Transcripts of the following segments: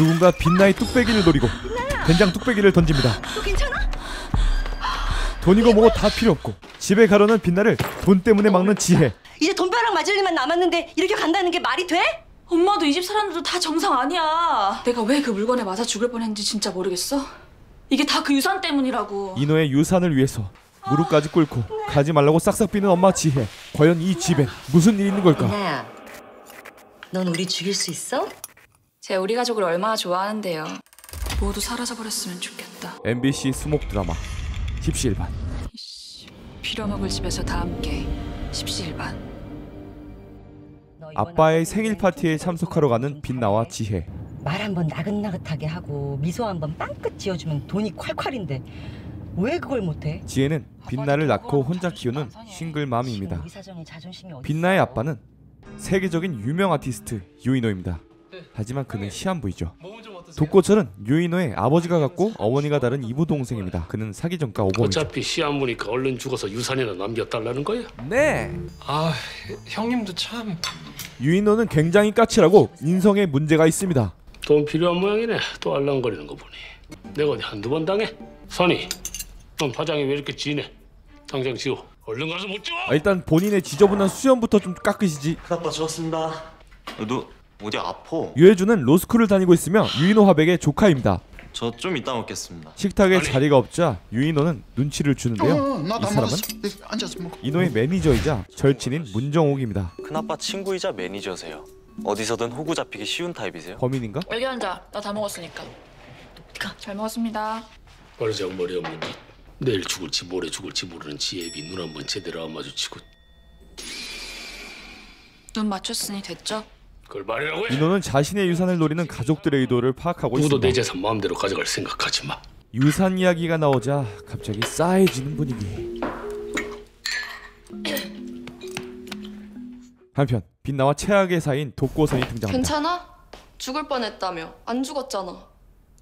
누군가 빛나의 뚝배기를 노리고 된장 뚝배기를 던집니다. 너 괜찮아? 돈이고 뭐고 다 필요 없고 집에 가려는 빛나를 돈 때문에 막는 지혜. 이제 돈벼락 맞을 일만 남았는데 이렇게 간다는 게 말이 돼? 엄마도 이 집 사람들도 다 정상 아니야. 내가 왜 그 물건에 맞아 죽을 뻔했는지 진짜 모르겠어. 이게 다 그 유산 때문이라고. 인호의 유산을 위해서 무릎까지 꿇고 가지 말라고 싹싹 비는 엄마 지혜. 과연 이 집엔 무슨 일이 있는 걸까? 이나야, 넌 우리 죽일 수 있어? 제 우리 가족을 얼마나 좋아하는데요. 모두 사라져 버렸으면 좋겠다. MBC 수목 드라마 십시일반. 빌어먹을 집에서 다 함께 십시일반. 너 이번 아빠의 학기에 생일 파티에 참석하러 가는 빛나와 지혜. 말 한번 나긋나긋하게 하고 미소 한번 빵긋 지어주면 돈이 콸콸인데 왜 그걸 못해? 지혜는 빛나를 낳고 혼자 키우는 싱글맘입니다. 빛나의? 아빠는 세계적인 유명 아티스트 유인호입니다. 하지만 그는 시한부이죠. 독고철은 유인호의 아버지가 같고 어머니가 다른 이부 동생입니다. 그는 사기 전가 오범이죠. 어차피 시한부니까 얼른 죽어서 유산이나 남겨달라는 거야. 네. 아 형님도 참 유인호는 굉장히 까칠하고 인성에 문제가 있습니다. 돈 필요한 모양이네. 또 알랑거리는 거 보니. 내가 어디 한두 번 당해? 선이, 넌 화장이 왜 이렇게 진해? 당장 지워. 얼른 가서 못 지워. 아, 일단 본인의 지저분한 수염부터 좀 깎으시지. 큰아빠 좋았습니다. 너 어디 아파? 유해준은 로스쿨을 다니고 있으며 유인호 화백의 조카입니다. 저 좀 이따 먹겠습니다. 식탁에 아니. 자리가 없자 유인호는 눈치를 주는데요. 어, 이 나다 사람은. 네, 앉아서. 인호의 매니저이자 절친인 문정옥입니다. 큰아빠 친구이자 매니저세요. 어디서든 호구 잡히기 쉬운 타입이세요? 범인인가? 여기 앉아. 나 다 먹었으니까. 잘 먹었습니다. 버르장 머리 없는 것. 내일 죽을지 모레 죽을지 모르는 지혜비 눈 한번 제대로 안 마주치고 눈 맞췄으니 됐죠? 그걸 말이라고 해? 인호는 자신의 유산을 노리는 가족들의 의도를 파악하고 누구도 있습니다. 내 재산 마음대로 가져갈 생각하지 마. 유산 이야기가 나오자 갑자기 싸해지는 분위기. 한편 빛나와 최악의 사이인 독고선이 등장합니다. 괜찮아? 죽을 뻔했다며 안 죽었잖아.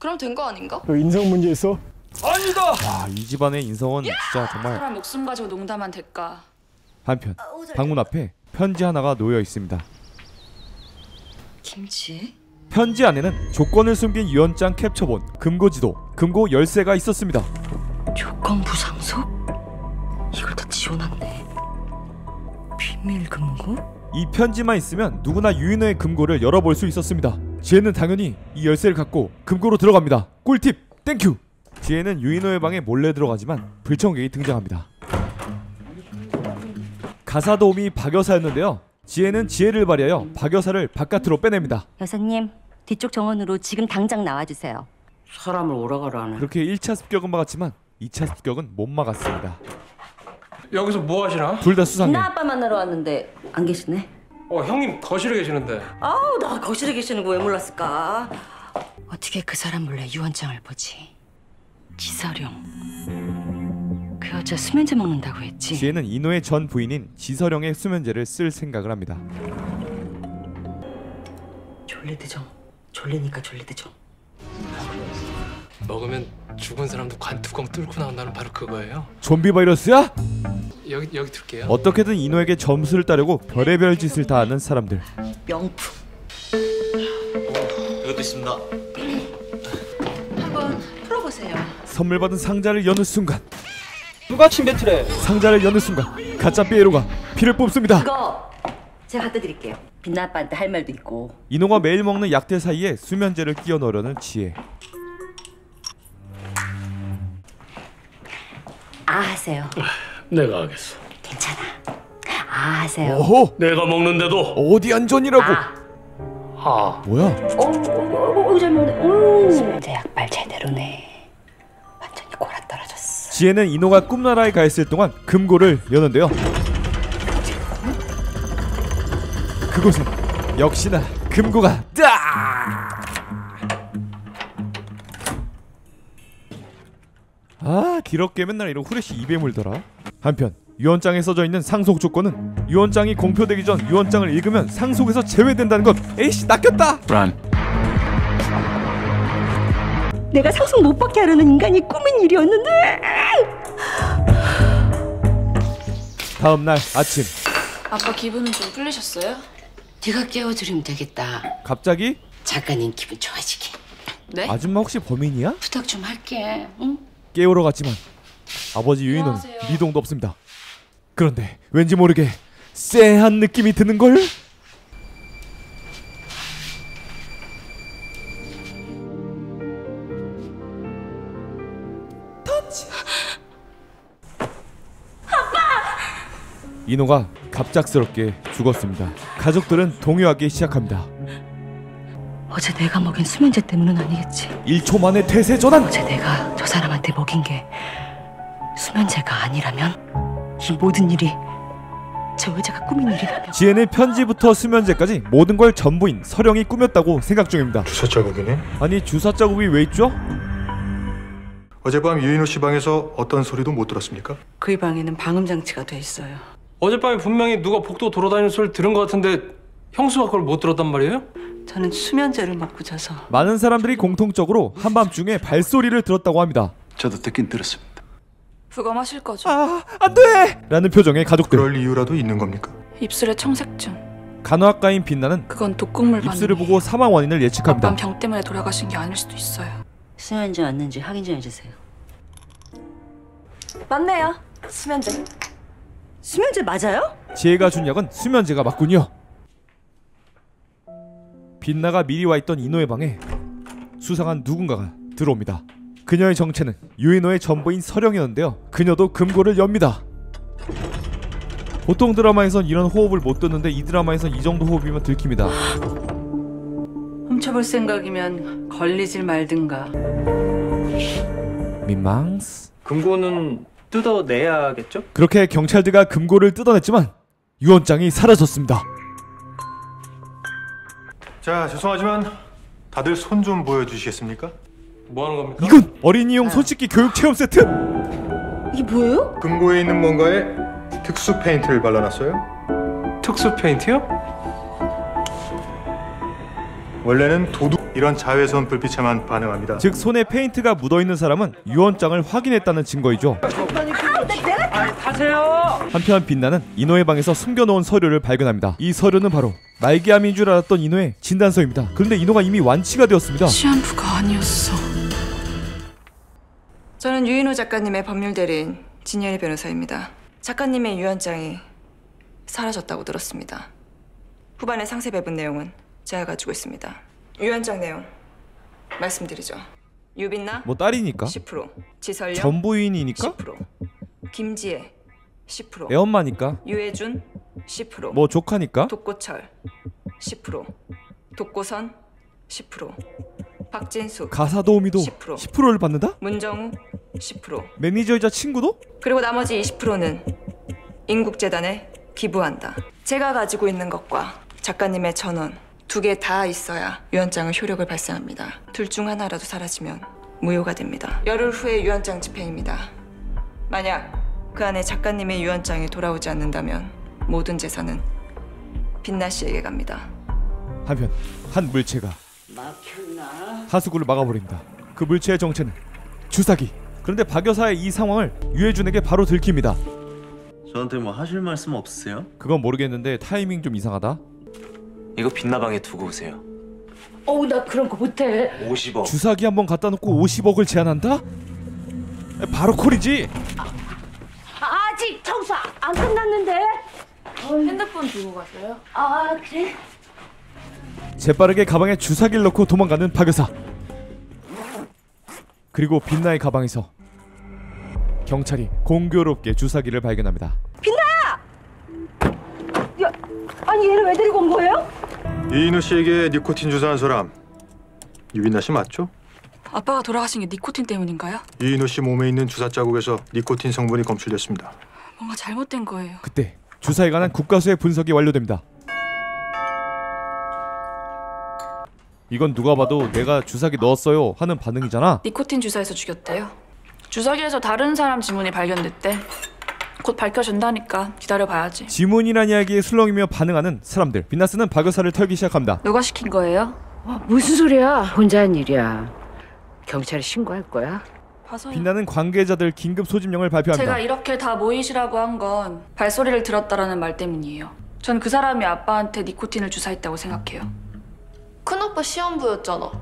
그럼 된 거 아닌가? 인성 문제 있어? 와, 이 집안의 인성은 진짜 정말 사람 목숨 가지고 농담한 대가. 한편 방문 앞에 편지 하나가 놓여 있습니다. 김치? 편지 안에는 조건을 숨긴 유언장 캡처본, 금고지도, 금고 열쇠가 있었습니다. 조건부 상속? 이걸 다 지워놨네. 비밀 금고? 이 편지만 있으면 누구나 유인호의 금고를 열어볼 수 있었습니다. 지혜는 당연히 이 열쇠를 갖고 금고로 들어갑니다. 꿀팁 thank you. 지혜는 유인호의 방에 몰래 들어가지만 불청객이 등장합니다. 가사 도우미 박여사였는데요. 지혜는 지혜를 발휘하여 박 여사를 바깥으로 빼냅니다. 여사님 뒤쪽 정원으로 지금 당장 나와주세요. 사람을 오라가라 하네. 그렇게 1차 습격은 막았지만 2차 습격은 못 막았습니다. 여기서 뭐 하시나? 둘 다 수상해. 나 아빠 만나러 왔는데 안 계시네. 어 형님 거실에 계시는데 아우 나 거실에 계시는 거 왜 몰랐을까? 어떻게 그 사람 몰래 유언장을 보지? 지서령 그 여자 수면제 먹는다고 했지? 지혜는 인호의 전 부인인 지서령의 수면제를 쓸 생각을 합니다. 졸리드죠. 졸리니까 졸리드죠. 먹으면 죽은 사람도 관뚜껑 뚫고 나온다는 바로 그거예요. 좀비 바이러스야? 여기 여기 둘게요. 어떻게든 인호에게 점수를 따려고 별의별 짓을 다 하는 사람들. 명품. 이것도 있습니다. 한번 풀어보세요. 선물 받은 상자를 여는 순간 누가 침뱉트래 상자를 여는 순간 가짜 삐에로가 피를 뽑습니다. 그거 제가 갖다 드릴게요. 빛나 아빠한테 할 말도 있고. 인호가 매일 먹는 약대 사이에 수면제를 끼워 넣으려는 지혜. 아 하세요. 내가 하겠어. 괜찮아. 아 하세요. 어허! 내가 먹는데도 어디 안전이라고? 아. 아 뭐야? 오, 잘 먹네. 오. 수면제 약발 제대로네. 지혜는 인호가 꿈나라에 가 있을 동안 금고를 여는데요. 그곳은 역시나 금고가 딱! 아 기럽게 맨날 이런 후레쉬 입에 물더라. 한편 유언장에 써져 있는 상속 조건은 유언장이 공표되기 전 유언장을 읽으면 상속에서 제외된다는 것. 에이씨 낚였다. 내가 상속 못 받게 하려는 인간이 꾸민 일이었는데. 다음 날 아침 아빠 기분은 좀 풀리셨어요? 네가 깨워드리면 되겠다. 갑자기 작가님 기분 좋아지게. 네? 아줌마 혹시 범인이야? 부탁 좀 할게. 응? 깨우러 갔지만 아버지 유인호는. 미동도 없습니다. 그런데 왠지 모르게 쎄한 느낌이 드는 걸. 이노가 갑작스럽게 죽었습니다. 가족들은 동요하기 시작합니다. 어제 내가 먹인 수면제 때문은 아니겠지. 1초 만에 태세 전환. 어제 내가 저 사람한테 먹인 게 수면제가 아니라면 이 모든 일이 저 여자가 꾸민 일이라면 지혜는 편지부터 수면제까지 모든 걸 전부인 서령이 꾸몄다고 생각 중입니다. 주사 자국이네. 아니 주사 자국이 왜 있죠? 어젯밤 유인호 씨 방에서 어떤 소리도 못 들었습니까? 그 방에는 방음 장치가 돼 있어요. 어젯밤에 분명히 누가 복도 돌아다니는 소리를 들은 것 같은데 형수가 그걸 못 들었단 말이에요? 저는 수면제를 먹고 자서 많은 사람들이 공통적으로 한밤중에 발소리를 들었다고 합니다. 저도 듣긴 들었습니다. 부검하실 거죠? 아, 안 돼! 라는 표정의 가족들. 그럴 이유라도 있는 겁니까? 입술에 청색증. 간호학과인 빛나는 그건 독극물 입술을 반응이에요. 보고 사망 원인을 예측합니다. 아빠는 병 때문에 돌아가신 게 아닐 수도 있어요. 수면제 맞는지 확인 좀 해주세요. 맞네요. 수면제. 수면제 맞아요? 지혜가 준 약은 수면제가 맞군요. 빛나가 미리 와 있던 이노의 방에 수상한 누군가가 들어옵니다. 그녀의 정체는 유인호의 전부인 서령이었는데요. 그녀도 금고를 엽니다. 보통 드라마에선 이런 호흡을 못 듣는데 이 드라마에선 이 정도 호흡이면 들킵니다. 훔쳐볼 생각이면 걸리질 말든가. 민망스. 금고는 뜯어내야겠죠? 그렇게 경찰들과 금고를 뜯어냈지만 유언장이 사라졌습니다. 자, 죄송하지만 다들 손 좀 보여주시겠습니까? 뭐 하는 겁니까? 이건 어린이용 손 씻기 교육 체험 세트. 이게 뭐예요? 금고에 있는 뭔가에 특수 페인트를 발라놨어요. 특수 페인트요? 원래는 도둑 이런 자외선 불빛에만 반응합니다. 즉 손에 페인트가 묻어 있는 사람은 유언장을 확인했다는 증거이죠. 타세요. 한편 빛나는 이노의 방에서 숨겨놓은 서류를 발견합니다. 이 서류는 바로 말기암인 줄 알았던 이노의 진단서입니다. 그런데 이노가 이미 완치가 되었습니다. 시한부가 아니었어. 저는 유인호 작가님의 법률 대리인 진열이 변호사입니다. 작가님의 유언장이 사라졌다고 들었습니다. 후반에 상세 배분 내용은 제가 가지고 있습니다. 유언장 내용 말씀드리죠. 유빈나 뭐 딸이니까? 10%, 지설령 전부인이니까? 10%, 김지혜 10%, 애엄마니까? 유해준 10%, 뭐 조카니까? 독고철 10%, 독고선 10%, 박진수 가사 도우미도 10%. 10%를 받는다? 문정우 10%, 매니저이자 친구도? 그리고 나머지 20%는 인국재단에 기부한다. 제가 가지고 있는 것과 작가님의 전원 두 개 다 있어야 유언장은 효력을 발생합니다. 둘 중 하나라도 사라지면 무효가 됩니다. 열흘 후에 유언장 집행입니다. 만약 그 안에 작가님의 유언장이 돌아오지 않는다면 모든 재산은 빛나 씨에게 갑니다. 한편 한 물체가 막혔나? 하수구를 막아버립니다. 그 물체의 정체는 주사기. 그런데 박 여사의 이 상황을 유해준에게 바로 들킵니다. 저한테 뭐 하실 말씀 없으세요? 그건 모르겠는데 타이밍 좀 이상하다. 이거 빛나방에 두고 오세요. 어우 나 그런 거 못해. 50억. 주사기 한 번 갖다 놓고 50억을 제안한다? 바로 콜이지. 아직 청소 안 끝났는데. 핸드폰 두고 가세요? 아 그래? 재빠르게 가방에 주사기를 넣고 도망가는 박 여사. 그리고 빛나의 가방에서 경찰이 공교롭게 주사기를 발견합니다. 아니 얘를 왜 데리고 온 거예요? 유인호 씨에게 니코틴 주사한 사람 유빈나 씨 맞죠? 아빠가 돌아가신 게 니코틴 때문인가요? 유인호 씨 몸에 있는 주사 자국에서 니코틴 성분이 검출됐습니다. 뭔가 잘못된 거예요. 그때 주사에 관한 국가수의 분석이 완료됩니다. 이건 누가 봐도 내가 주사기 넣었어요 하는 반응이잖아. 니코틴 주사에서 죽였대요. 주사기에서 다른 사람 지문이 발견됐대. 곧 밝혀진다니까 기다려봐야지. 지문이란 이야기에 술렁이며 반응하는 사람들. 빛나스는 박 여사를 털기 시작합니다. 누가 시킨 거예요? 무슨 소리야? 혼자 한 일이야. 경찰에 신고할 거야? 봐서요. 빛나는 관계자들 긴급 소집령을 발표합니다. 제가 이렇게 다 모이시라고 한 건 발소리를 들었다라는 말 때문이에요. 전 그 사람이 아빠한테 니코틴을 주사했다고 생각해요. 큰오빠 시험부였잖아.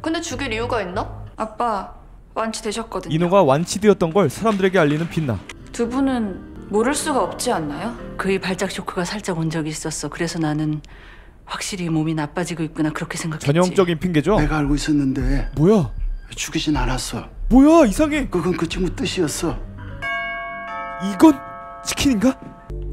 근데 죽일 이유가 있나? 아빠 완치되셨거든요. 인호가 완치되었던 걸 사람들에게 알리는 빛나. 두 분은 모를 수가 없지 않나요? 그의 발작 쇼크가 살짝 온 적이 있었어. 그래서 나는 확실히 몸이 나빠지고 있구나 그렇게 생각했지. 전형적인 핑계죠. 내가 알고 있었는데 뭐야? 죽이진 않았어. 뭐야 이상해. 그건 그 친구 뜻이었어. 이건 치킨인가?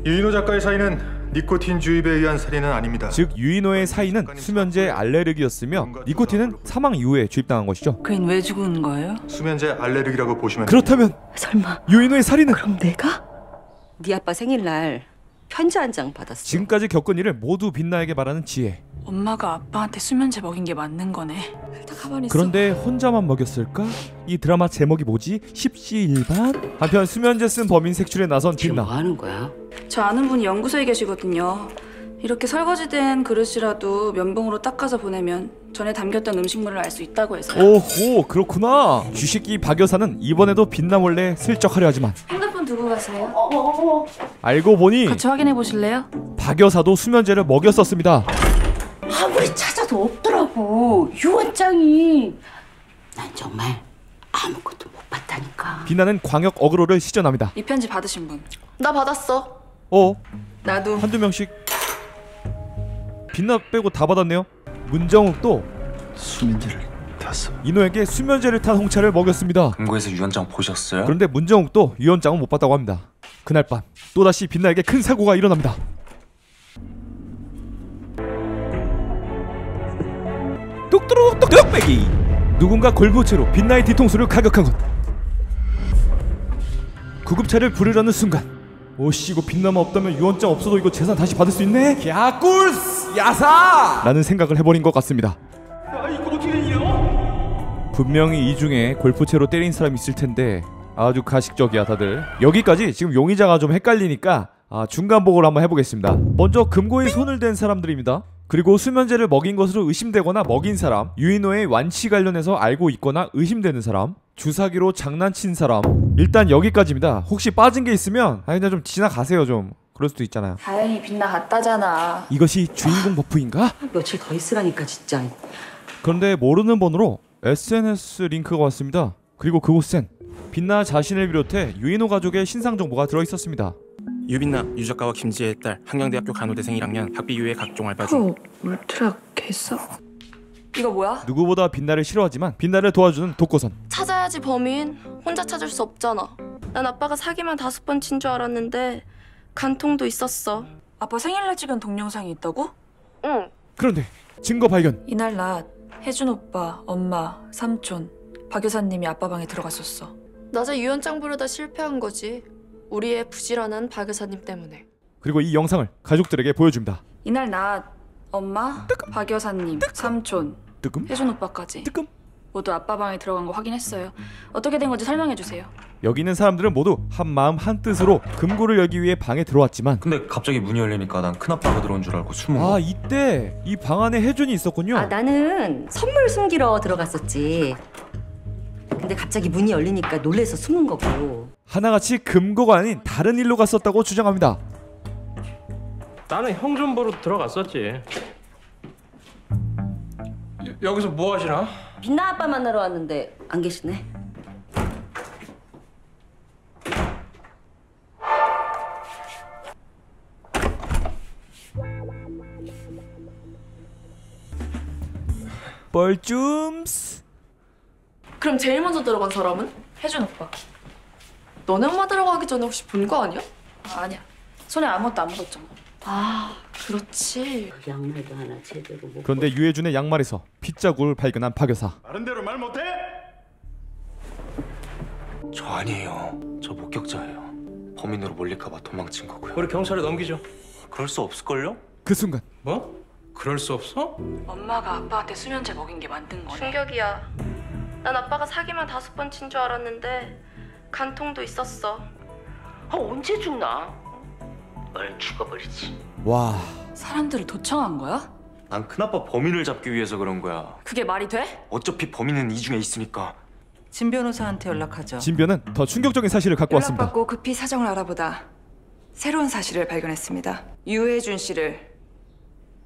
유인호 작가의 사인은 니코틴 주입에 의한 살인은 아닙니다. 즉 유인호의 사인은 수면제 알레르기였으며 니코틴은 사망 이후에 주입당한 것이죠. 그인 왜 죽은 거예요? 수면제 알레르기라고 보시면 그렇다면 설마 유인호의 살인은 그럼 내가? 네 아빠 생일날 편지 한 장 받았어. 지금까지 겪은 일을 모두 빛나에게 말하는 지혜. 엄마가 아빠한테 수면제 먹인 게 맞는 거네. 그런데 혼자만 먹였을까? 이 드라마 제목이 뭐지? 십시일반? 한편 수면제 쓴 범인 색출에 나선 지금 뭐. 하는 거야? 저 아는 분이 연구소에 계시거든요. 이렇게 설거지된 그릇이라도 면봉으로 닦아서 보내면 전에 담겼던 음식물을 알 수 있다고 해서. 오호 그렇구나. 쥐새끼 박 여사는 이번에도 빛나 몰래 슬쩍 하려 하지만 핸드폰 두고 가세요. 알고 보니 같이 확인해 보실래요? 박 여사도 수면제를 먹였었습니다. 아무리 찾아도 없더라고. 유언장이. 난 정말 아무것도 못 봤다니까. 빛나는 광역 어그로를 시전합니다. 이 편지 받으신 분. 나 받았어. 어 나도. 한두 명씩 빛나 빼고 다 받았네요. 문정욱도 수면제를 탔어. 인호에게 수면제를 탄 홍차를 먹였습니다. 금고에서 유언장 보셨어요? 그런데 문정욱도 유언장은 못 봤다고 합니다. 그날 밤 또다시 빛나에게 큰 사고가 일어납니다. 뚝뚜루뚝 뚝배기 누군가 골보채로 빛나의 뒤통수를 가격한 것 구급차를 부르려는 순간 오씨 이거 빛나만 없다면 유언장 없어도 이거 재산 다시 받을 수 있네? 야꿀스 야사! 라는 생각을 해버린 것 같습니다. 분명히 이 중에 골프채로 때린 사람이 있을 텐데 아주 가식적이야 다들. 여기까지 지금 용의자가 좀 헷갈리니까 아, 중간보고를 한번 해보겠습니다. 먼저 금고에 손을 댄 사람들입니다 그리고 수면제를 먹인 것으로 의심되거나 먹인 사람 유인호의 완치 관련해서 알고 있거나 의심되는 사람 주사기로 장난친 사람 일단 여기까지입니다 혹시 빠진 게 있으면 아니 그냥 좀 지나가세요 좀 그럴 수도 있잖아요 다행히 빛나 갔다잖아. 이것이 주인공 버프인가? 며칠 더 있으라니까 진짜. 그런데 모르는 번호로 SNS 링크가 왔습니다. 그리고 그곳엔 빛나 자신을 비롯해 유인호 가족의 신상 정보가 들어 있었습니다. 유빈나 유 작가와 김지혜의 딸 한양대학교 간호대생 1학년 학비 이후의 각종 알바 중 울트라 개써. 이거 뭐야? 누구보다 빛나를 싫어하지만 빛나를 도와주는 독고선. 찾아야지 범인. 혼자 찾을 수 없잖아. 난 아빠가 사기만 다섯 번 친 줄 알았는데 간통도 있었어. 아빠 생일날 찍은 동영상이 있다고? 응. 그런데 증거 발견. 이날 낮 혜준 오빠, 엄마, 삼촌, 박 여사님이 아빠 방에 들어갔었어. 낮에 유언장 부르다 실패한 거지. 우리의 부지런한 박 여사님 때문에. 그리고 이 영상을 가족들에게 보여줍니다. 이날 낮 엄마, 박 여사님, 삼촌, 뜨끔 혜준 오빠까지 뜨끔. 모두 아빠 방에 들어간 거 확인했어요. 어떻게 된 건지 설명해 주세요. 여기 있는 사람들은 모두 한 마음 한 뜻으로 금고를 열기 위해 방에 들어왔지만 근데 갑자기 문이 열리니까 난 큰아빠가 들어온 줄 알고 숨은 아 거. 이때 이 방 안에 혜준이 있었군요. 아 나는 선물 숨기러 들어갔었지. 근데 갑자기 문이 열리니까 놀래서 숨은 거고. 하나같이 금고가 아닌 다른 일로 갔었다고 주장합니다. 나는 형좀 보러 들어갔었지. 여, 여기서 뭐 하시나? 빛나 아빠 만나러 왔는데 안 계시네. 뻘쭘스. 그럼 제일 먼저 들어간 사람은? 혜준 오빠. 너네 엄마 들어가기 전에 혹시 본 거 아니야? 아, 아니야. 손에 아무것도 안 묻었잖아. 아, 그렇지. 그 양말도 하나 제대로 못. 그런데 유해준의 양말에서 핏자국을 발견한 박 여사. 다른 대로 말 못해? 저 아니에요. 저 목격자예요. 범인으로 몰릴까봐 도망친 거고요. 우리 경찰에 넘기죠. 그럴 수 없을걸요? 그 순간 뭐? 그럴 수 없어? 엄마가 아빠한테 수면제 먹인 게 만든 거네. 충격이야. 난 아빠가 사기만 다섯 번 친 줄 알았는데 간통도 있었어. 아 언제 죽나? 얼 죽어버리지. 와 사람들을 도청한 거야? 난 큰아빠 범인을 잡기 위해서 그런 거야. 그게 말이 돼? 어차피 범인은 이 중에 있으니까. 진 변호사한테 연락하죠. 진 변은 더 충격적인 사실을 갖고 왔습니다. 연락받고 급히 사정을 알아보다 새로운 사실을 발견했습니다. 유해준 씨를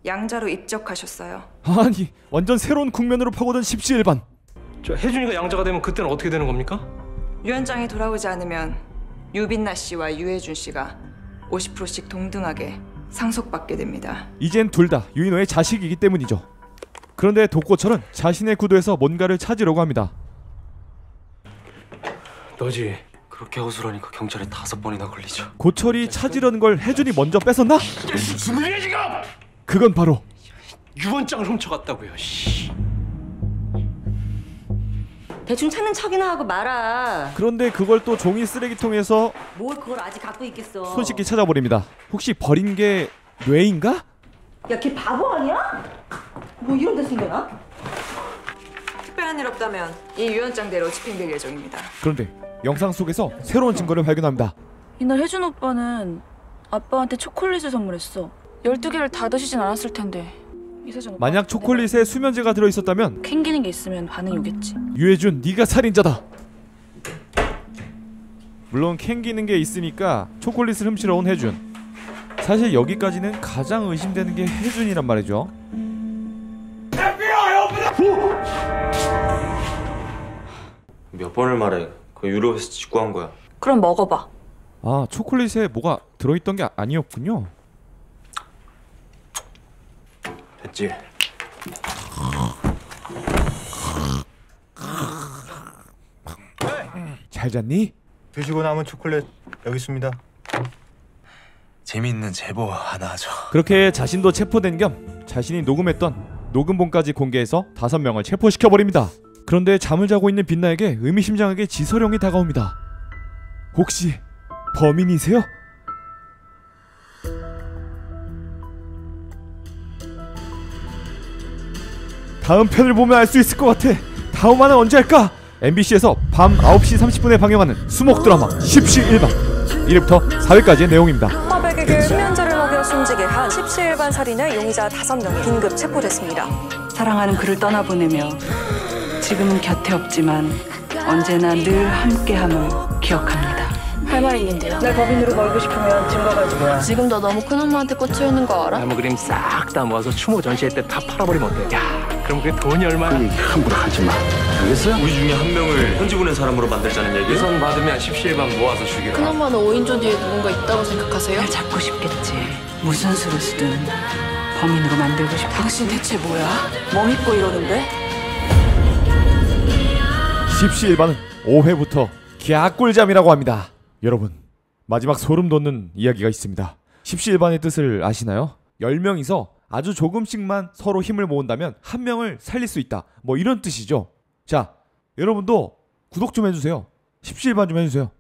양자로 입적하셨어요. 아니 완전 새로운 국면으로 파고든 십시일반 저 혜준이가 양자가 되면 그때는 어떻게 되는 겁니까? 유현장이 돌아오지 않으면 유빈나 씨와 유해준 씨가 50%씩 동등하게 상속받게 됩니다. 이젠 둘 다 유인호의 자식이기 때문이죠 그런데 독고철은 자신의 구도에서 뭔가를 찾으려고 합니다 너지. 그렇게 허술하니까 경찰에 다섯 번이나 걸리죠. 고철이 찾으려는 걸 혜준이 먼저 뺏었나? 무슨 일이야 지금? 그건 바로 유언장을 훔쳐갔다고요. 씨. 대충 찾는 척이나 하고 말아. 그런데 그걸 또 종이 쓰레기통에서 뭘 그걸 아직 갖고 있겠어. 손쉽게 찾아버립니다 혹시 버린 게 뇌인가? 야, 걔 바보 아니야? 뭐 이런 데 숨겨놔? 특별한 일 없다면 이 유현장대로 집행될 예정입니다. 그런데 영상 속에서 새로운 증거를 발견합니다 이날 혜준 오빠는 아빠한테 초콜릿을 선물했어. 12개를 다 드시진 않았을 텐데. 만약 초콜릿에 수면제가 들어있었다면 캥기는 게 있으면 반응이 오겠지. 유해준 네가 살인자다 물론 캥기는 게 있으니까 초콜릿을 훔치러 온 혜준 사실 여기까지는 가장 의심되는 게 혜준이란 말이죠 몇 번을 말해. 그 유럽에서 직구한 거야. 그럼 먹어봐. 아 초콜릿에 뭐가 들어있던 게 아니었군요 됐지? 잘 잤니? 드시고 남은 초콜릿 여기 있습니다. 재미있는 제보 하나 하죠. 그렇게 자신도 체포된 겸 자신이 녹음했던 녹음본까지 공개해서 다섯 명을 체포시켜 버립니다 그런데 잠을 자고 있는 빛나에게 의미심장하게 지서령이 다가옵니다 혹시 범인이세요? 다음 편을 보면 알 수 있을 것 같아. 다음 화는 언제 할까? MBC에서 밤 9시 30분에 방영하는 수목 드라마 10시일반 1회부터 4회까지의 내용입니다. 화백에게 수면제를 먹여 숨지게 한 17반 살인의 용의자 5명 긴급 체포됐습니다. 사랑하는 그를 떠나보내며 지금은 곁에 없지만 언제나 늘 함께함을 기억합니다. 할 말 있는데요. 날 법인으로 걸고 싶으면 증거 가지고 지금 너 너무 큰 엄마한테 꽂혀 있는 거 알아? 나무 그림 싹 다 모아서 추모 전시회 때 다 팔아버리면 어때? 야, 그럼 그게 돈이 얼마야? 함부로 하지 마. 알겠어? 우리 중에 한 명을 현지 보낸 사람으로 만들자는 얘기야? 유선 받으면 17반 모아서 주기로. 큰 엄마는 5인조 뒤에 누군가 있다고 생각하세요? 날 잡고 싶겠지. 무슨 수를 쓰든 범인으로 만들고 싶어. 당신 대체 뭐야? 뭐 믿고 이러는데? 10시일반은 5회부터 개꿀잠이라고 합니다. 여러분, 마지막 소름 돋는 이야기가 있습니다. 10시일반의 뜻을 아시나요? 10명이서 아주 조금씩만 서로 힘을 모은다면 한 명을 살릴 수 있다. 뭐 이런 뜻이죠. 자, 여러분도 구독 좀 해주세요. 10시일반 좀 해주세요.